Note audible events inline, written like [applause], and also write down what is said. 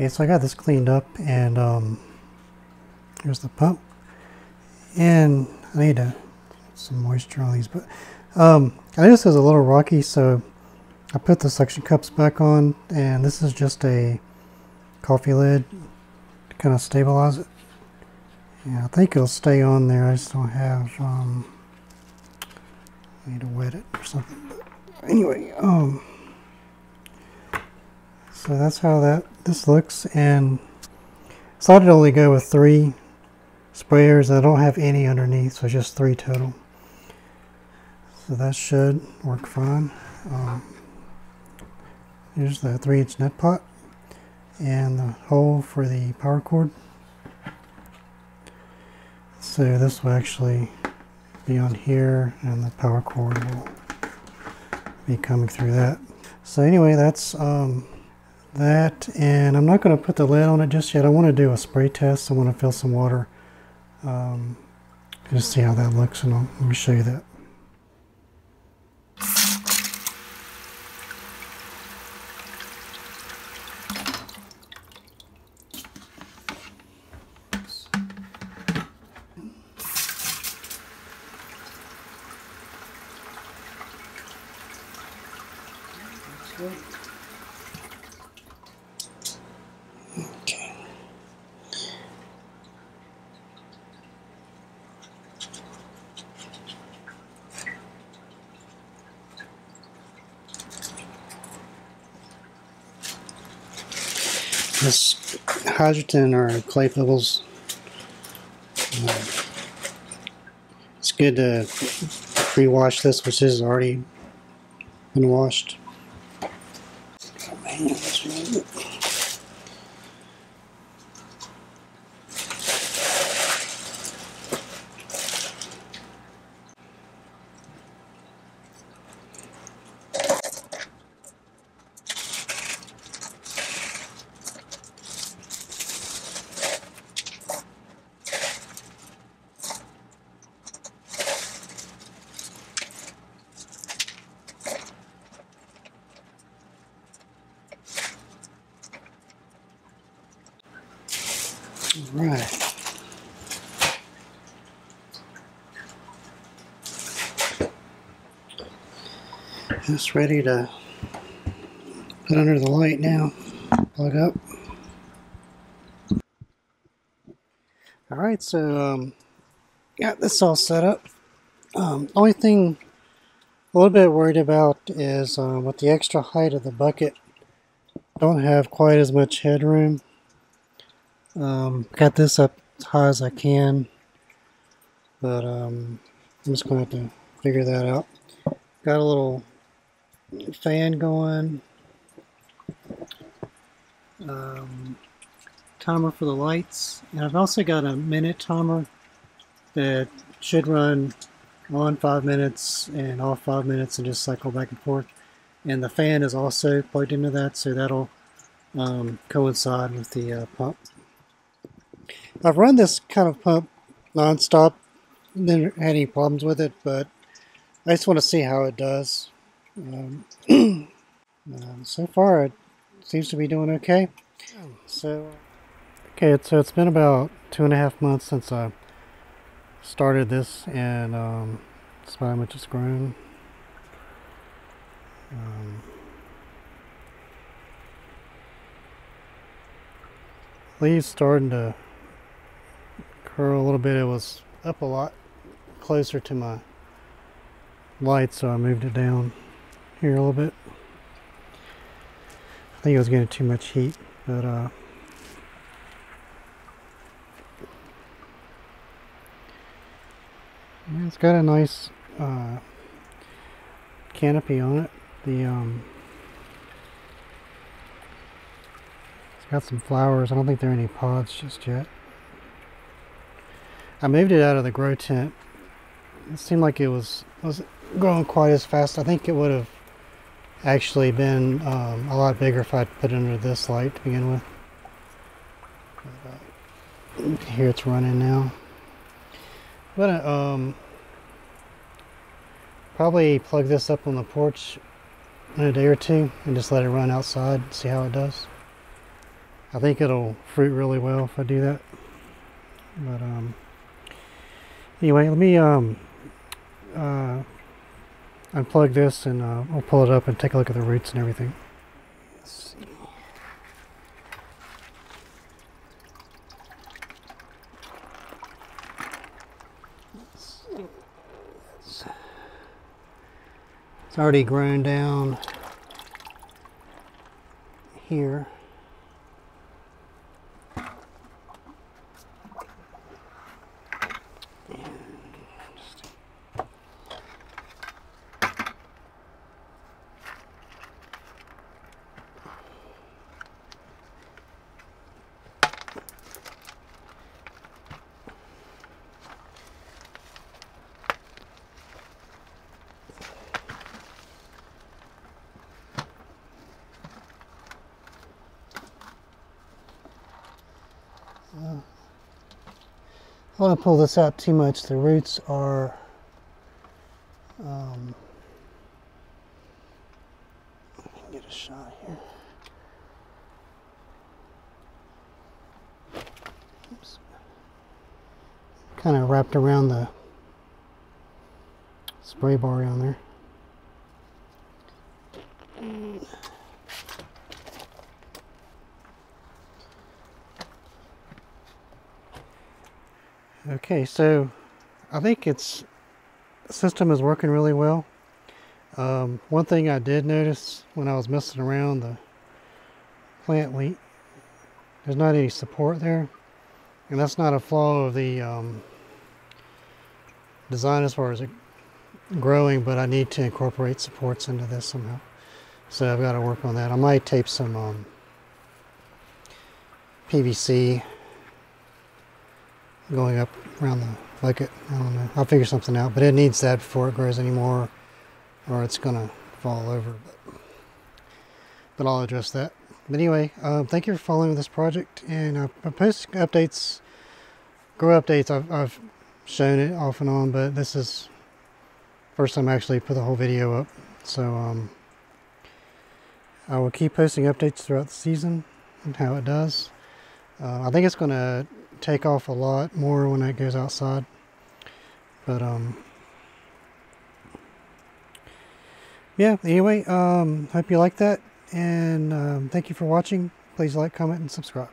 Okay, so I got this cleaned up and um, here's the pump. And I need to some moisture on these, but um, I it was a little rocky, so I put the suction cups back on, and this is just a coffee lid to kind of stabilize it. Yeah, I think it'll stay on there. I just don't have, um, I need to wet it or something. But anyway, um, so that's how that this looks, and so I'd only go with three sprayers. I don't have any underneath, so just three total. So that should work fine. Um, here's the 3 inch net pot and the hole for the power cord. So this will actually be on here and the power cord will be coming through that. So anyway, that's um, that and I'm not going to put the lid on it just yet. I want to do a spray test. I want to fill some water um, just see how that looks and I'll, let me show you that. This Hydroton or clay pebbles, uh, it's good to pre-wash this, which is already been washed. Good. Right. It's ready to put under the light now. Plug up. Alright, so um, got this all set up. Um, only thing a little bit worried about is um, with the extra height of the bucket, don't have quite as much headroom um, got this up as high as I can, but um, I'm just going to have to figure that out. Got a little fan going, um, timer for the lights, and I've also got a minute timer that should run on five minutes and off five minutes and just cycle back and forth. And the fan is also plugged into that, so that'll um, coincide with the uh, pump. I've run this kind of pump non-stop. Never had any problems with it, but I just want to see how it does. Um, [clears throat] um, so far, it seems to be doing okay. So, okay, so it's been about two and a half months since I started this, and um, that's how much it's grown. Um, leaves starting to curl a little bit. It was up a lot closer to my light, so I moved it down here a little bit. I think it was getting too much heat, but uh, it's got a nice uh, canopy on it. The um, it's got some flowers. I don't think there are any pods just yet. I moved it out of the grow tent. It seemed like it was was growing quite as fast. I think it would have actually been um, a lot bigger if I'd put it under this light to begin with. But, uh, here it's running now. But um, probably plug this up on the porch in a day or two and just let it run outside and see how it does. I think it'll fruit really well if I do that. But um, anyway, let me um, uh, unplug this and uh, I'll pull it up and take a look at the roots and everything. It's already grown down here. Want to pull this out too much. The roots are um, get a shot here. Oops. Kind of wrapped around the spray bar down there. Okay, so I think its system is working really well. Um, one thing I did notice when I was messing around the plant leak, there's not any support there, and that's not a flaw of the um, design as far as it growing, but I need to incorporate supports into this somehow. So I've got to work on that. I might tape some um, PVC going up around the bucket. I don't know. I'll figure something out, but it needs that before it grows anymore, or it's gonna fall over. But, but I'll address that. But anyway, um, thank you for following this project, and uh, I post updates, grow updates. I've, I've shown it off and on, but this is first time I actually put the whole video up. So um, I will keep posting updates throughout the season and how it does. Uh, I think it's going to take off a lot more when it goes outside. But um yeah, anyway, um hope you like that and um, thank you for watching. Please like, comment and subscribe.